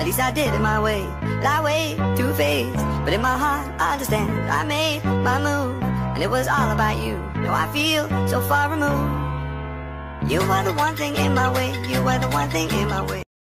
At least I did it my way. But I way too faced. But in my heart, I understand. I made my move, and it was all about you. Now I feel so far removed. You are the one thing in my way. You are the one thing in my way.